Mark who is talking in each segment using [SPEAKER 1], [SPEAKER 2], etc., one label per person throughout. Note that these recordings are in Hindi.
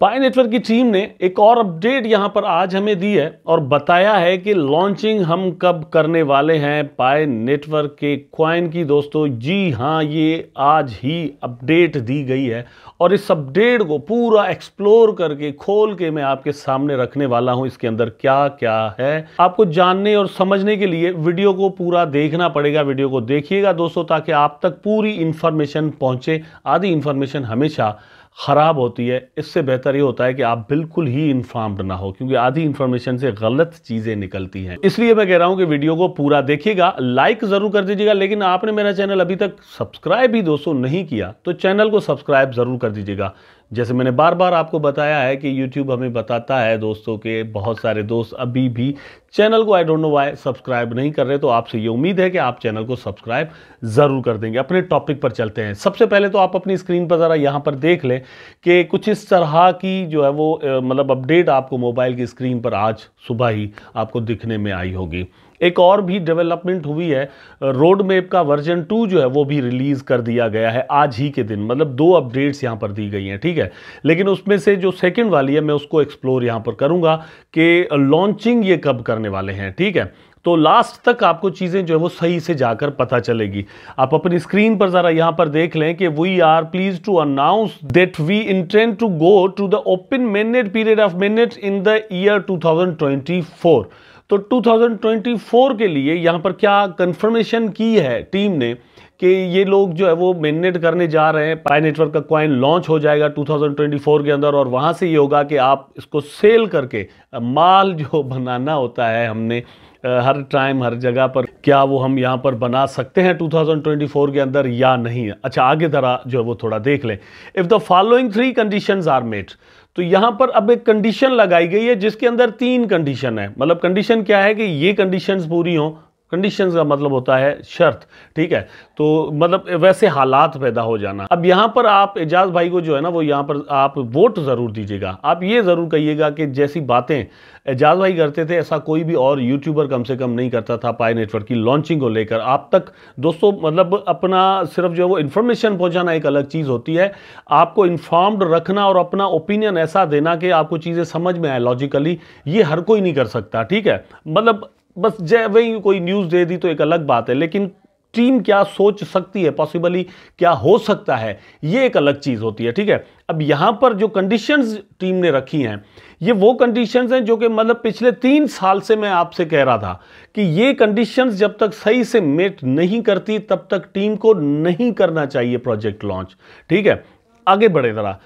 [SPEAKER 1] पाई नेटवर्क की टीम ने एक और अपडेट यहाँ पर आज हमें दी है और बताया है कि लॉन्चिंग हम कब करने वाले हैं पाई नेटवर्क के क्वाइन की। दोस्तों, जी हाँ, ये आज ही अपडेट दी गई है और इस अपडेट को पूरा एक्सप्लोर करके, खोल के मैं आपके सामने रखने वाला हूँ। इसके अंदर क्या क्या है, आपको जानने और समझने के लिए वीडियो को पूरा देखना पड़ेगा। वीडियो को देखिएगा दोस्तों, ताकि आप तक पूरी इंफॉर्मेशन पहुँचे। आधी इंफॉर्मेशन हमेशा ख़राब होती है, इससे बेहतर ये होता है कि आप बिल्कुल ही इन्फॉर्म्ड ना हो, क्योंकि आधी इन्फॉर्मेशन से गलत चीज़ें निकलती हैं। इसलिए मैं कह रहा हूँ कि वीडियो को पूरा देखिएगा लाइक ज़रूर कर दीजिएगा, लेकिन आपने मेरा चैनल अभी तक सब्सक्राइब ही दोस्तों नहीं किया तो चैनल को सब्सक्राइब ज़रूर कर दीजिएगा। जैसे मैंने बार बार आपको बताया है कि YouTube हमें बताता है दोस्तों के बहुत सारे दोस्त अभी भी चैनल को I don't know why subscribe नहीं कर रहे तो आपसे ये उम्मीद है कि आप चैनल को सब्सक्राइब ज़रूर कर देंगे। अपने टॉपिक पर चलते हैं। सबसे पहले तो आप अपनी स्क्रीन पर ज़रा यहाँ पर देख लें कि कुछ इस तरह की जो है वो मतलब अपडेट आपको मोबाइल की स्क्रीन पर आज सुबह ही आपको दिखने में आई होगी। एक और भी डेवलपमेंट हुई है। रोड मैप का वर्जन टू जो है, वो भी रिलीज़ कर दिया गया है आज ही के दिन। मतलब दो अपडेट्स यहाँ पर दी गई हैं, ठीक है? लेकिन उसमें से जो सेकंड वाली है, मैं उसको एक्सप्लोर यहाँ पर करूँगा कि लॉन्चिंग ये कब करने वाले हैं, ठीक है? तो लास्ट तक आपको चीज़ें जो है, वो सही से जाकर पता चलेगी। आप अपनी स्क्रीन पर ज़रा यहाँ पर देख लें कि we are pleased to announce that we intend to go to the open mainnet period of mainnet in the year 2024 तो 2024 के लिए यहाँ पर क्या कंफर्मेशन की है? टीम ने कि ये लोग जो है वो मेनेट करने जा रहे हैं। पाई नेटवर्क का क्वाइन लॉन्च हो जाएगा 2024 के अंदर और वहाँ से ये होगा कि आप इसको सेल करके, माल जो बनाना होता है हमने हर टाइम हर जगह पर क्या वो हम यहाँ पर बना सकते हैं 2024 के अंदर या नहीं? अच्छा आगे तरह जो है वो थोड़ा देख लें। If the following three conditions are met तो यहाँ पर अब एक कंडीशन लगाई गई है जिसके अंदर तीन कंडीशन है। मतलब कंडीशन क्या है कि ये कंडीशंस पूरी हों कंडीशंस का मतलब होता है शर्त, ठीक है? तो मतलब वैसे हालात पैदा हो जाना। अब यहाँ पर आप एजाज भाई को जो है ना, वो यहाँ पर आप वोट ज़रूर दीजिएगा। आप ये ज़रूर कहिएगा कि जैसी बातें एजाज भाई करते थे, ऐसा कोई भी और यूट्यूबर कम से कम नहीं करता था पाए नेटवर्क की लॉन्चिंग को लेकर। आप तक दोस्तों मतलब अपना सिर्फ़ जो है वो इन्फॉर्मेशन पहुँचाना एक अलग चीज़ होती है। आपको इन्फॉर्म्ड रखना और अपना ओपिनियन ऐसा देना कि आपको चीज़ें समझ में आए लॉजिकली ये हर कोई नहीं कर सकता, ठीक है? मतलब बस जय वही कोई न्यूज़ दे दी तो एक अलग बात है, लेकिन टीम क्या सोच सकती है पॉसिबली क्या हो सकता है, ये एक अलग चीज़ होती है, ठीक है? अब यहाँ पर जो कंडीशंस टीम ने रखी हैं, ये वो कंडीशंस हैं जो कि मतलब पिछले तीन साल से मैं आपसे कह रहा था कि ये कंडीशंस जब तक सही से मेट नहीं करती, तब तक टीम को नहीं करना चाहिए प्रोजेक्ट लॉन्च ठीक है? आगे बढ़े ज़रा।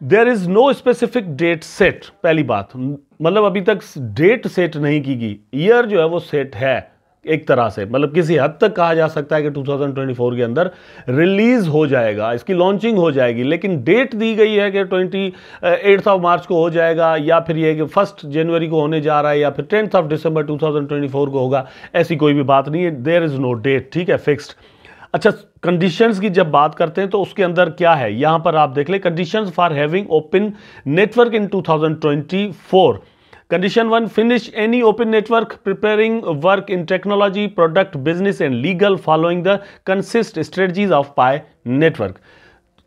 [SPEAKER 1] There is no specific date set पहली बात। मतलब अभी तक डेट सेट नहीं की गई। ईयर जो है वो सेट है एक तरह से। मतलब किसी हद तक कहा जा सकता है कि 2024 के अंदर रिलीज़ हो जाएगा, इसकी लॉन्चिंग हो जाएगी, लेकिन डेट दी गई है कि ट्वेंटी एट्थ ऑफ़ मार्च को हो जाएगा या फिर ये कि फ़र्स्ट जनवरी को होने जा रहा है या फिर टेंथ ऑफ़ दिसंबर 2024 को होगा, ऐसी कोई भी बात नहीं है। देर इज़ नो डेट ठीक है फिक्स्ड अच्छा कंडीशंस की जब बात करते हैं तो उसके अंदर क्या है? यहाँ पर आप देख लें conditions for having open network in 2024 condition one finish any open network preparing work in technology product business and legal following the consist strategies of Pi network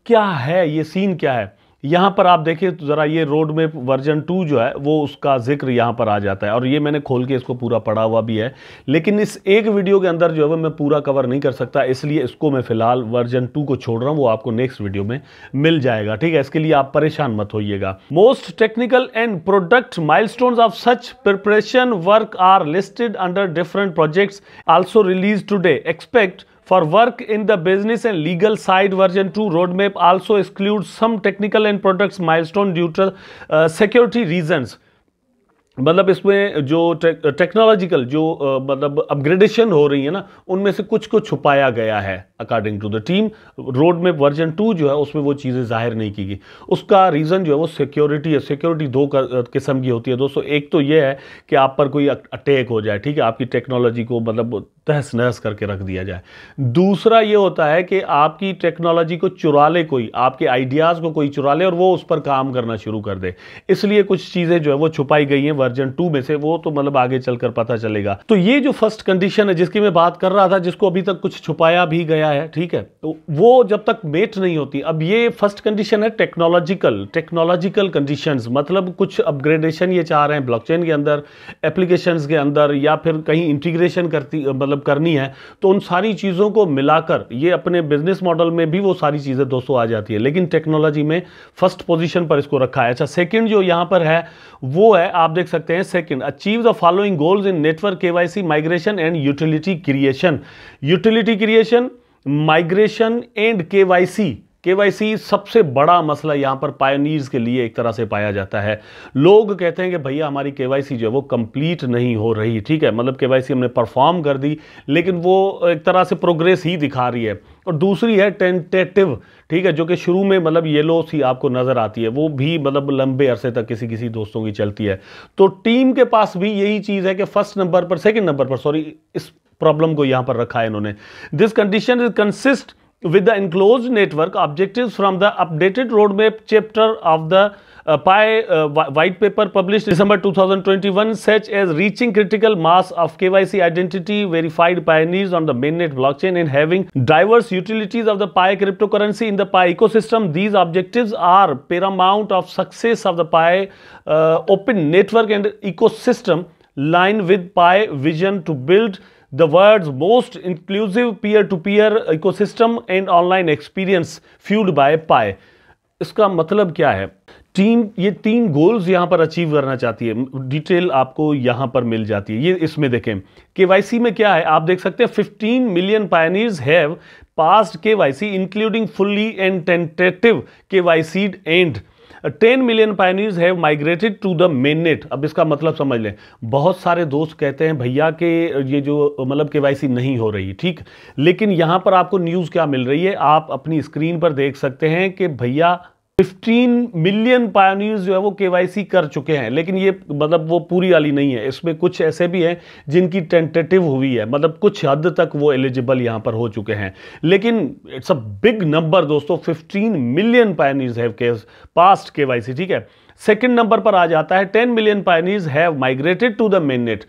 [SPEAKER 1] क्या है? ये सीन क्या है? यहाँ पर आप देखिए तो ज़रा ये रोड में वर्जन टू जो है, वो उसका ज़िक्र यहाँ पर आ जाता है। और ये मैंने खोल के इसको पूरा पढ़ा हुआ भी है। लेकिन इस एक वीडियो के अंदर जो है, वो मैं पूरा कवर नहीं कर सकता, इसलिए इसको मैं फ़िलहाल वर्जन टू को छोड़ रहा हूँ, वो आपको नेक्स्ट वीडियो में मिल जाएगा, ठीक है? इसके लिए आप परेशान मत होइएगा। Most technical and product mile of such preparation work are listed under different projects also release today expect For work in the business and legal side, version 2 roadmap also excludes some technical and products milestone due to uh, security reasons. मतलब इसमें जो टेक्नोलॉजिकल जो मतलब अपग्रेडेशन हो रही है ना, उनमें से कुछ को छुपाया गया है according to the team road में वर्जन टू जो है, उसमें वो चीज़ें ज़ाहिर नहीं की गई। उसका रीज़न जो है, वो सिक्योरिटी है। सिक्योरिटी दो किस्म की होती है दोस्तों। एक तो ये है कि आप पर कोई अटैक हो जाए, ठीक है? आपकी टेक्नोलॉजी को मतलब तहस नहस करके रख दिया जाए। दूसरा ये होता है कि आपकी टेक्नोलॉजी को चुरा ले कोई, आपके आइडियाज़ को कोई चुरा ले और वो उस पर काम करना शुरू कर दे। इसलिए कुछ चीज़ें जो है, वो छुपाई गई हैं वर्जन टू में से वो तो मतलब आगे चलकर पता चलेगा। तो ये जो फ़र्स्ट कंडीशन है जिसकी मैं बात कर रहा था, जिसको अभी तक कुछ छुपाया भी गया है, ठीक है? तो वो जब तक मेट नहीं होती, अब ये फ़र्स्ट कंडीशन है टेक्नोलॉजिकल टेक्नोलॉजिकल कंडीशंस मतलब कुछ अपग्रेडेशन ये चाह रहे हैं ब्लॉकचेन के अंदर एप्लीकेशंस के अंदर, या फिर कहीं इंटीग्रेशन करती मतलब करनी है तो उन सारी चीज़ों को मिलाकर, ये अपने बिज़नेस मॉडल में भी वो सारी चीज़ें दोस्तों आ जाती है। लेकिन टेक्नोलॉजी में फ़र्स्ट पोजीशन पर इसको रखा है। अच्छा सेकंड जो यहाँ पर है, वो है, आप देख सकते हैं। Second achieve the following goals in network KYC migration and utility creation utility creation migration and KYC KYC सबसे बड़ा मसला यहाँ पर पायोनीर्स के लिए एक तरह से पाया जाता है। लोग कहते हैं कि भैया हमारी केवाईसी जो है वो कंप्लीट नहीं हो रही, ठीक है? मतलब केवाईसी हमने परफॉर्म कर दी, लेकिन वो एक तरह से प्रोग्रेस ही दिखा रही है। और दूसरी है टेंटेटिव ठीक है, जो कि शुरू में मतलब येलो सी आपको नज़र आती है, वो भी मतलब लंबे अरसे तक किसी किसी दोस्तों की चलती है। तो टीम के पास भी यही चीज़ है कि फ़र्स्ट नंबर पर सेकेंड नंबर पर सॉरी इस प्रॉब्लम को यहाँ पर रखा है इन्होंने। This condition is consist with the enclosed network objectives from the updated roadmap, chapter of the Pi white paper publish December 2021 such as reaching critical mass of KYC identity verified pioneers on the mainnet blockchain in having diverse utilities of the Pi cryptocurrency in the Pi ecosystem these objectives are paramount of success of the Pi open network and ecosystem line with Pi vision to build the world's most inclusive peer to peer ecosystem and online experience fueled by pi. iska matlab kya hai team ये तीन गोल्स यहाँ पर अचीव करना चाहती है। डिटेल आपको यहाँ पर मिल जाती है। ये इसमें देखें। केवाईसी में क्या है? आप देख सकते हैं 15 million pioneers have passed KYC including fully and tentative KYC and ten million pioneers have migrated to the mainnet अब इसका मतलब समझ लें। बहुत सारे दोस्त कहते हैं, भैया के, ये जो मतलब के नहीं हो रही। ठीक? लेकिन यहाँ पर आपको न्यूज़ क्या मिल रही है? आप अपनी स्क्रीन पर देख सकते हैं कि भैया 15 मिलियन पायोनियर्स जो है वो केवाईसी कर चुके हैं, लेकिन ये मतलब वो पूरी वाली नहीं है। इसमें कुछ ऐसे भी हैं जिनकी टेंटेटिव हुई है मतलब कुछ हद तक वो एलिजिबल यहाँ पर हो चुके हैं। लेकिन इट्स अ बिग नंबर दोस्तों 15 million pioneers have case passed KYC ठीक है? सेकंड नंबर पर आ जाता है 10 million pioneers have migrated to the mainnet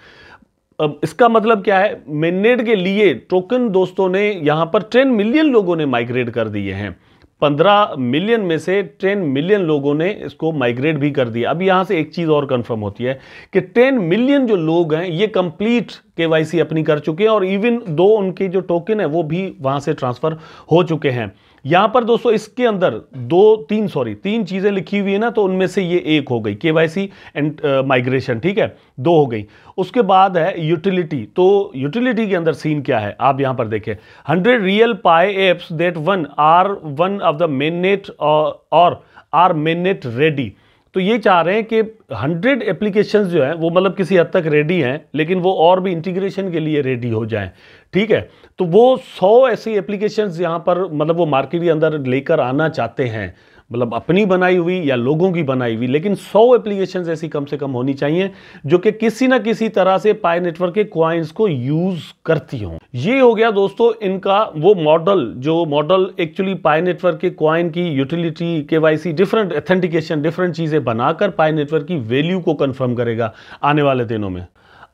[SPEAKER 1] अब इसका मतलब क्या है? मेननेट के लिए टोकन दोस्तों ने यहाँ पर 10 मिलियन लोगों ने माइग्रेट कर दिए हैं। पंद्रह मिलियन में से टेन मिलियन लोगों ने इसको माइग्रेट भी कर दिया। अब यहाँ से एक चीज़ और कंफर्म होती है कि टेन मिलियन जो लोग हैं, ये कंप्लीट केवाईसी अपनी कर चुके हैं और इवन दो उनके जो टोकन है, वो भी वहाँ से ट्रांसफ़र हो चुके हैं। यहाँ पर दोस्तों इसके अंदर दो, तीन सॉरी तीन चीज़ें लिखी हुई है ना तो उनमें से ये एक हो गई केवाईसी एंड माइग्रेशन ठीक है? दो हो गई। उसके बाद है यूटिलिटी तो यूटिलिटी के अंदर सीन क्या है? आप यहाँ पर देखें। Hundred real Pi apps that one are one of the mainnet और आर मेननेट रेडी तो ये चाह रहे हैं कि 100 एप्लीकेशंस जो हैं, वो मतलब किसी हद तक रेडी हैं, लेकिन वो और भी इंटीग्रेशन के लिए रेडी हो जाएँ। ठीक है? तो वो सौ ऐसी एप्लीकेशंस यहाँ पर मतलब वो मार्केट के अंदर लेकर आना चाहते हैं। मतलब अपनी बनाई हुई या लोगों की बनाई हुई, लेकिन 100 एप्लीकेशंस ऐसी कम से कम होनी चाहिए, जो कि किसी ना किसी तरह से पाई नेटवर्क के क्वाइंस को यूज़ करती हों। ये हो गया दोस्तों इनका वो मॉडल जो मॉडल एक्चुअली पाई नेटवर्क के क्वाइन की यूटिलिटी के डिफरेंट अथेंटिकेशन डिफरेंट चीज़ें बनाकर पाई नेटवर्क की वैल्यू को कंफर्म करेगा आने वाले दिनों में।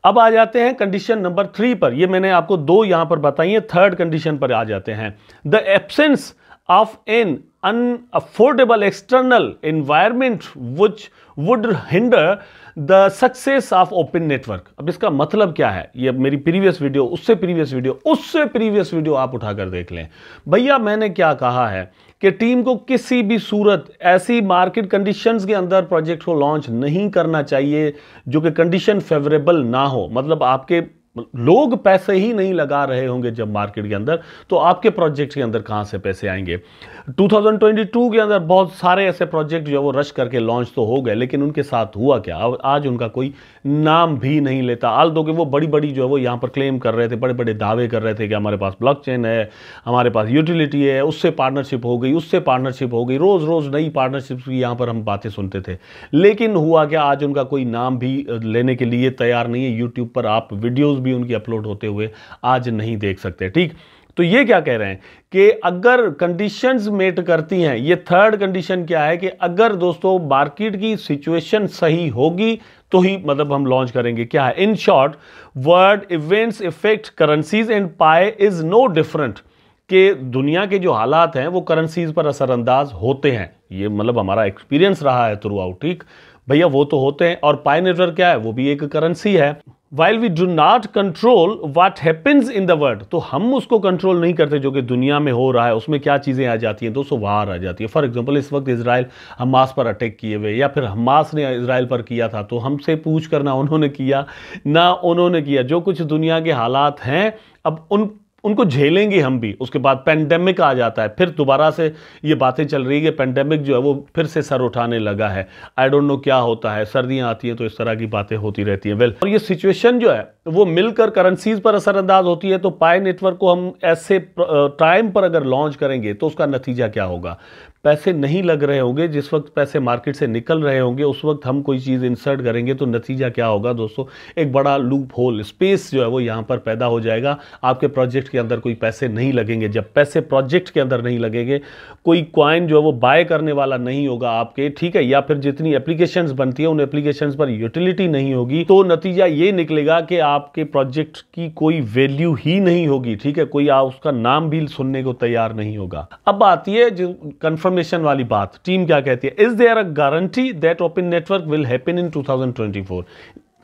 [SPEAKER 1] अब आ जाते हैं कंडीशन नंबर थ्री पर। ये मैंने आपको दो यहाँ पर बताई है थर्ड कंडीशन पर आ जाते हैं। The absence of an unaffordable external environment which would hinder the success of open network अब इसका मतलब क्या है? ये मेरी प्रीवियस वीडियो उससे प्रीवियस वीडियो उससे प्रीवियस वीडियो आप उठाकर देख लें। भैया, मैंने क्या कहा है कि टीम को किसी भी सूरत, ऐसी मार्केट कंडीशंस के अंदर प्रोजेक्ट को लॉन्च नहीं करना चाहिए जो कि कंडीशन फेवरेबल ना हो। मतलब आपके लोग पैसे ही नहीं लगा रहे होंगे जब मार्केट के अंदर तो आपके प्रोजेक्ट के अंदर कहाँ से पैसे आएँगे? 2022 के अंदर बहुत सारे ऐसे प्रोजेक्ट जो वो रश करके लॉन्च तो हो गए, लेकिन उनके साथ हुआ क्या? आज उनका कोई नाम भी नहीं लेता। आल दो कि वो बड़ी बड़ी जो है वो यहाँ पर क्लेम कर रहे थे बड़े बड़े दावे कर रहे थे कि हमारे पास ब्लॉकचेन है, हमारे पास यूटिलिटी है, उससे पार्टनरशिप हो गई, उससे पार्टनरशिप हो गई रोज़ रोज़ नई पार्टनरशिप की यहाँ पर हम बातें सुनते थे। लेकिन हुआ क्या? आज उनका कोई नाम भी लेने के लिए तैयार नहीं है। यूट्यूब पर आप वीडियोज़ भी उनकी अपलोड होते हुए आज नहीं देख सकते, ठीक? तो ये क्या कह रहे हैं कि अगर कंडीशंस मेट करती हैं, ये थर्ड कंडीशन क्या है कि अगर दोस्तों मार्केट की सिचुएशन सही होगी तो ही मतलब हम लॉन्च करेंगे। क्या है? In short world events affect currencies and Pi is no different कि दुनिया के जो हालात हैं, वो करेंसीज पर असरअंदाज होते हैं। ये मतलब हमारा एक्सपीरियंस रहा है थ्रू आउट ठीक? भैया, वो तो होते हैं और पाई नेटवर्क क्या है? वो भी एक करेंसी है। While we do not control what happens in the world तो हम उसको कंट्रोल नहीं करते जो कि दुनिया में हो रहा है, उसमें क्या चीज़ें आ जाती हैं? दोस्तों बाहर आ जाती है। फॉर एग्ज़ाम्पल इस वक्त इसराइल हमास पर अटैक किए हुए, या फिर हमास ने इसराइल पर किया था तो हमसे पूछ कर ना उन्होंने किया, ना उन्होंने किया। जो कुछ दुनिया के हालात हैं, अब उन उनको झेलेंगे हम भी। उसके बाद पेंडेमिक आ जाता है। फिर दोबारा से ये बातें चल रही है कि पेंडेमिक जो है वो फिर से सर उठाने लगा है। आई डोंट नो क्या होता है। सर्दियाँ आती हैं तो इस तरह की बातें होती रहती हैं। वेल और ये सिचुएशन जो है, वो मिलकर करेंसीज पर असरअंदाज होती है। तो पाए नेटवर्क को हम ऐसे टाइम पर अगर लॉन्च करेंगे तो उसका नतीजा क्या होगा? पैसे नहीं लग रहे होंगे, जिस वक्त पैसे मार्केट से निकल रहे होंगे, उस वक्त हम कोई चीज़ इंसर्ट करेंगे तो नतीजा क्या होगा दोस्तों? एक बड़ा लूप होल स्पेस जो है वो यहाँ पर पैदा हो जाएगा। आपके प्रोजेक्ट के अंदर कोई पैसे नहीं लगेंगे। जब पैसे प्रोजेक्ट के अंदर नहीं लगेंगे, कोई क्वाइन जो है वो बाय करने वाला नहीं होगा आपके, ठीक है? या फिर जितनी एप्लीकेशन बनती है, उन एप्लीकेशन पर यूटिलिटी नहीं होगी तो नतीजा ये निकलेगा कि आपके प्रोजेक्ट की कोई वैल्यू ही नहीं होगी, ठीक है? कोई उसका नाम भी सुनने को तैयार नहीं होगा। अब आती है जो कन्फर्म कंफर्मेशन वाली बात। टीम क्या कहती है? Is there a guarantee that open network will happen in 2024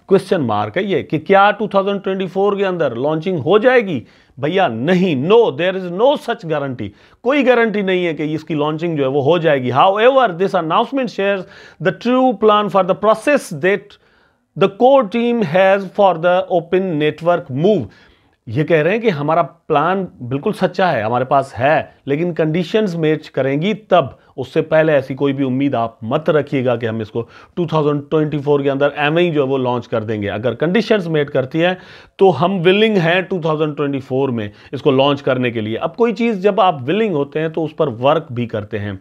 [SPEAKER 1] question mark है ये, कि क्या 2024 के अंदर लॉन्चिंग हो जाएगी? भैया, नहीं no there is no such guarantee कोई गारंटी नहीं है कि इसकी लॉन्चिंग जो है वो हो जाएगी। However this announcement share the true plan for the process that the core team has for the open network move ये कह रहे हैं कि हमारा प्लान बिल्कुल सच्चा है, हमारे पास है, लेकिन कंडीशंस मैच करेंगी तब। उससे पहले ऐसी कोई भी उम्मीद आप मत रखिएगा कि हम इसको 2024 के अंदर एम जो है वो लॉन्च कर देंगे। अगर कंडीशंस मेट करती है तो हम विलिंग हैं 2024 में इसको लॉन्च करने के लिए। अब कोई चीज़ जब आप विलिंग होते हैं तो उस पर वर्क भी करते हैं।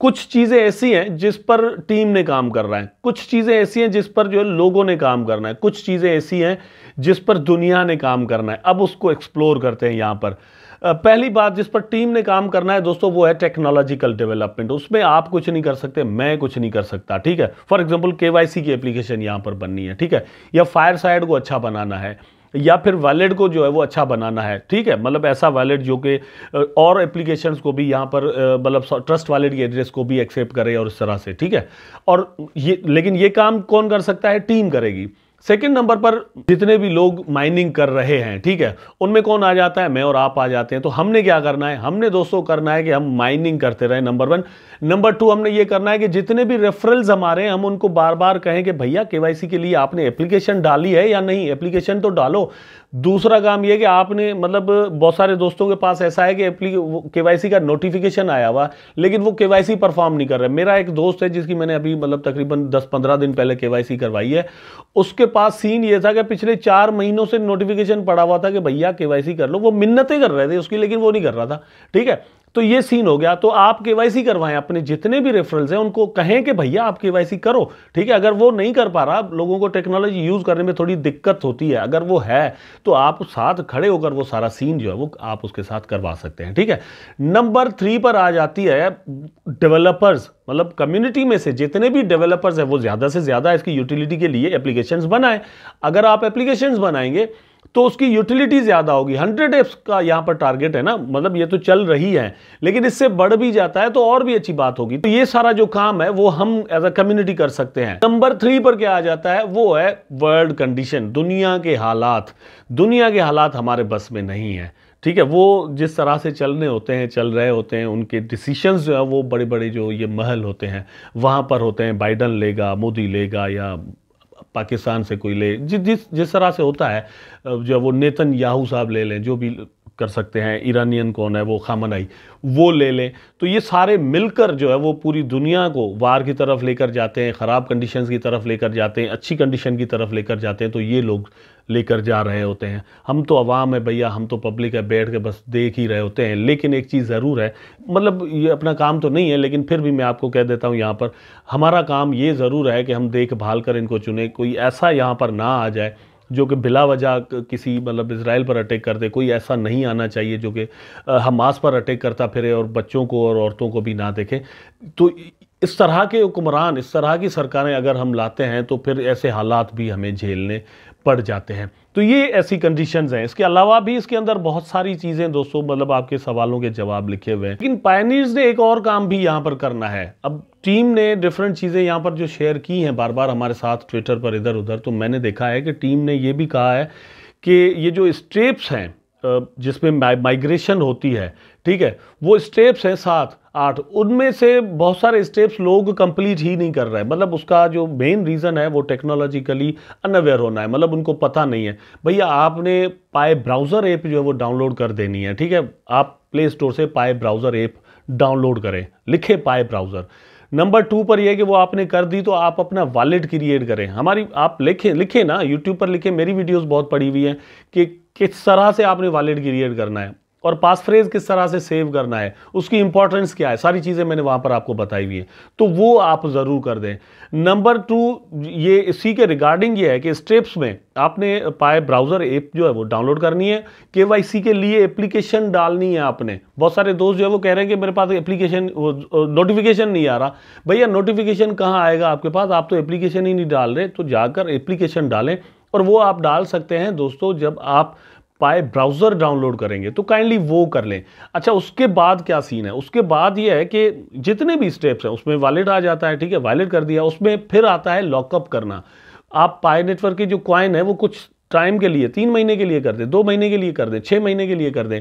[SPEAKER 1] कुछ चीज़ें ऐसी हैं जिस पर टीम ने काम कर रहा है। कुछ चीज़ें ऐसी हैं जिस पर जो है लोगों ने काम करना है। कुछ चीज़ें ऐसी हैं जिस पर दुनिया ने काम करना है। अब उसको एक्सप्लोर करते हैं यहाँ पर। पहली बात जिस पर टीम ने काम करना है, दोस्तों, वो है टेक्नोलॉजिकल डेवलपमेंट उसमें आप कुछ नहीं कर सकते, मैं कुछ नहीं कर सकता, ठीक है? फॉर एग्ज़ाम्पल के की एप्लीकेशन यहाँ पर बननी है, ठीक है? या फायर साइड को अच्छा बनाना है, या फिर वैलेट को जो है वो अच्छा बनाना है, ठीक है? मतलब ऐसा वैलेट जो कि और एप्लीकेशंस को भी यहाँ पर मतलब ट्रस्ट वैलेट की एड्रेस को भी एक्सेप्ट करे और इस तरह से, ठीक है? और ये, लेकिन ये काम कौन कर सकता है? टीम करेगी। सेकंड नंबर पर जितने भी लोग माइनिंग कर रहे हैं, ठीक है, उनमें कौन आ जाता है? मैं और आप आ जाते हैं। तो हमने क्या करना है? हमने दोस्तों करना है कि हम माइनिंग करते रहे नंबर वन नंबर टू हमने ये करना है कि जितने भी रेफरल्स हमारे हैं, हम उनको बार बार कहें कि भैया केवाईसी के लिए आपने एप्लीकेशन डाली है या नहीं? एप्लीकेशन तो डालो दूसरा काम यह कि आपने मतलब बहुत सारे दोस्तों के पास ऐसा है कि के का नोटिफिकेशन आया हुआ, लेकिन वो केवाईसी परफॉर्म नहीं कर रहे। मेरा एक दोस्त है जिसकी मैंने अभी मतलब तकरीबन 10-15 दिन पहले के करवाई है। उसके पास सीन ये था कि पिछले चार महीनों से नोटिफिकेशन पड़ा हुआ था कि भैया केवाईसी कर लो। वो मिन्नतें कर रहे थे उसकी, लेकिन वो नहीं कर रहा था। ठीक है? तो ये सीन हो गया। तो आप केवाईसी करवाएँ, अपने जितने भी रेफरल्स हैं, उनको कहें कि भैया आप केवाईसी करो, ठीक है? अगर वो नहीं कर पा रहा, लोगों को टेक्नोलॉजी यूज़ करने में थोड़ी दिक्कत होती है, अगर वो है तो आप साथ खड़े होकर वो सारा सीन जो है, वो आप उसके साथ करवा सकते हैं, ठीक है? नंबर थ्री पर आ जाती है डेवलपर्स मतलब कम्युनिटी में से जितने भी डेवलपर्स हैं, वो ज़्यादा से ज़्यादा इसकी यूटिलिटी के लिए एप्लीकेशंस बनाएँ। अगर आप एप्लीकेशंस बनाएँगे तो उसकी यूटिलिटी ज़्यादा होगी। हंड्रेड एप्स का यहाँ पर टारगेट है ना मतलब ये तो चल रही है, लेकिन इससे बढ़ भी जाता है तो और भी अच्छी बात होगी। तो ये सारा जो काम है, वो हम एज अ कम्युनिटी कर सकते हैं। नंबर थ्री पर क्या आ जाता है, वो है वर्ल्ड कंडीशन दुनिया के हालात। दुनिया के हालात हमारे बस में नहीं है, ठीक है? वो जिस तरह से चलने होते हैं, चल रहे होते हैं, उनके डिसीशंस जो है, वो बड़े बड़े जो ये महल होते हैं, वहाँ पर होते हैं, बाइडन लेगा, मोदी लेगा या पाकिस्तान से कोई ले। जि, जिस जिस तरह से होता है जो वो नेतन याहू साहब ले लें जो भी कर सकते हैं ईरानियन कौन है वो खामनाई वो ले लें। तो ये सारे मिलकर जो है वो पूरी दुनिया को वार की तरफ़ लेकर जाते हैं, ख़राब कंडीशन की तरफ़ लेकर जाते हैं, अच्छी कंडीशन की तरफ़ लेकर जाते हैं तो ये लोग लेकर जा रहे होते हैं। हम तो अवाम है भैया, हम तो पब्लिक है, बैठ के बस देख ही रहे होते हैं। लेकिन एक चीज़ ज़रूर है मतलब ये अपना काम तो नहीं है, लेकिन फिर भी मैं आपको कह देता हूँ यहाँ पर, हमारा काम ये ज़रूर है कि हम देखभाल कर इनको चुने, कोई ऐसा यहाँ पर ना आ जाए जो कि बिला वजह किसी मतलब इसराइल पर अटैक कर दे कोई ऐसा नहीं आना चाहिए जो कि हमास पर अटैक करता फिरे और बच्चों को और औरतों को भी ना देखे। तो इस तरह के हुक्मरान, इस तरह की सरकारें अगर हम लाते हैं तो फिर ऐसे हालात भी हमें झेलने पड़ जाते हैं। तो ये ऐसी कंडीशंस हैं। इसके अलावा भी इसके अंदर बहुत सारी चीज़ें दोस्तों मतलब आपके सवालों के जवाब लिखे हुए हैं। लेकिन पायनियर्स ने एक और काम भी यहाँ पर करना है। अब टीम ने डिफरेंट चीज़ें यहाँ पर जो शेयर की हैं बार बार हमारे साथ ट्विटर पर इधर उधर तो मैंने देखा है कि टीम ने ये भी कहा है कि ये जो स्टेप्स हैं जिसमें माइग्रेशन होती है, ठीक है, वो स्टेप्स हैं सात आठ। उनमें से बहुत सारे स्टेप्स लोग कंप्लीट ही नहीं कर रहे हैं। मतलब उसका जो मेन रीज़न है, वो टेक्नोलॉजिकली अनअवेयर होना है। मतलब उनको पता नहीं है। भैया, आपने पाए ब्राउज़र ऐप जो है वो डाउनलोड कर देनी है, ठीक है? आप प्ले स्टोर से पाए ब्राउज़र ऐप डाउनलोड करें। लिखे पाए ब्राउज़र नंबर टू पर यह कि वो आपने कर दी तो आप अपना वॉलेट क्रिएट करें। हमारी, आप लिखें लिखें ना यूट्यूब पर लिखें, मेरी वीडियोस बहुत पड़ी हुई हैं कि किस तरह से आपने वॉलेट क्रिएट करना है। और पास फ्रेज किस तरह से सेव करना है, उसकी इंपॉर्टेंस क्या है, सारी चीज़ें मैंने वहाँ पर आपको बताई हुई है। तो वो आप ज़रूर कर दें। नंबर टू ये इसी के रिगार्डिंग ये है कि स्टेप्स में आपने पाए ब्राउज़र ऐप जो है वो डाउनलोड करनी है। के के लिए एप्लीकेशन डालनी है आपने। बहुत सारे दोस्त जो है वो कह रहे हैं कि मेरे पास एप्लीकेशन नोटिफिकेशन नहीं आ रहा। भैया नोटिफिकेशन कहाँ आएगा आपके पास? आप तो एप्लीकेशन ही नहीं डाल रहे तो जाकर एप्लीकेशन डालें और वो आप डाल सकते हैं। दोस्तों, जब आप पाए ब्राउज़र डाउनलोड करेंगे तो काइंडली वो कर लें। अच्छा उसके बाद क्या सीन है? उसके बाद ये है कि जितने भी स्टेप्स हैं, उसमें वॉलेट आ जाता है, ठीक है? वॉलेट कर दिया, उसमें फिर आता है लॉकअप करना। आप पाए नेटवर्क की जो क्वाइन है, वो कुछ टाइम के लिए, तीन महीने के लिए कर दें, दो महीने के लिए कर दें छः महीने के लिए कर दें।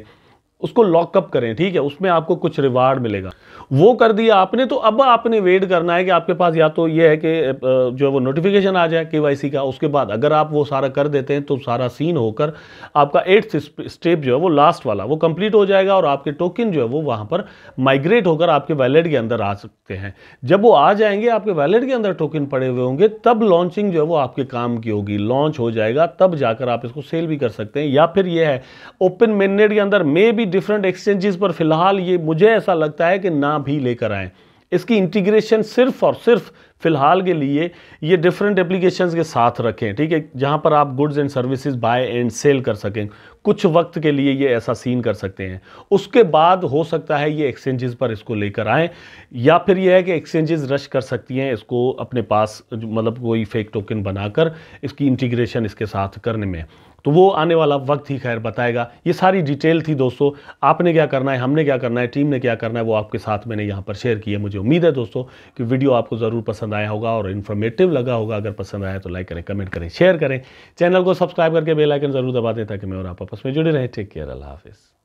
[SPEAKER 1] उसको लॉकअप करें, ठीक है? उसमें आपको कुछ रिवार्ड मिलेगा। वो कर दिया आपने तो अब आपने वेट करना है कि आपके पास या तो ये है कि जो है वो नोटिफिकेशन आ जाए के का, उसके बाद अगर आप वो सारा कर देते हैं तो सारा सीन होकर आपका एट्थ स्टेप जो है वो लास्ट वाला, वो कंप्लीट हो जाएगा और आपके टोकन जो है वो वहाँ पर माइग्रेट होकर आपके वैलेट के अंदर आ सकते हैं। जब वो आ जाएँगे, आपके वैलेट के अंदर टोकन पड़े हुए होंगे, तब लॉन्चिंग जो है वो आपके काम की होगी। लॉन्च हो जाएगा, तब जाकर आप इसको सेल भी कर सकते हैं। या फिर ये है ओपन मिनट के अंदर मे भी डिफरेंट एक्सचेंजेस पर फ़िलहाल ये मुझे ऐसा लगता है कि ना भी लेकर आए। इसकी इंटीग्रेशन सिर्फ़ और सिर्फ़ फ़िलहाल के लिए ये डिफरेंट एप्लीकेशंस के साथ रखें, ठीक है? जहाँ पर आप goods and services buy and sell कर सकें। कुछ वक्त के लिए ये ऐसा सीन कर सकते हैं। उसके बाद हो सकता है ये एक्सचेंजेस पर इसको लेकर आएँ, या फिर ये है कि एक्सचेंजेस रश कर सकती हैं, इसको अपने पास मतलब कोई फेक टोकन बनाकर इसकी इंटीग्रेशन इसके साथ करने में। तो वो आने वाला वक्त ही खैर बताएगा। ये सारी डिटेल थी दोस्तों। आपने क्या करना है, हमने क्या करना है, टीम ने क्या करना है, वो आपके साथ मैंने यहाँ पर शेयर किया मुझे उम्मीद है दोस्तों कि वीडियो आपको ज़रूर पसंद आया होगा और इन्फॉर्मेटिव लगा होगा। अगर पसंद आया तो लाइक करें कमेंट करें शेयर करें। चैनल को सब्सक्राइब करके बेलाइकन ज़रूर दबा दें ताकि मैं और आप आपस में जुड़े रहें। टेक केयर अल्लाह हाफिज़